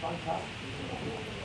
Fantastisch.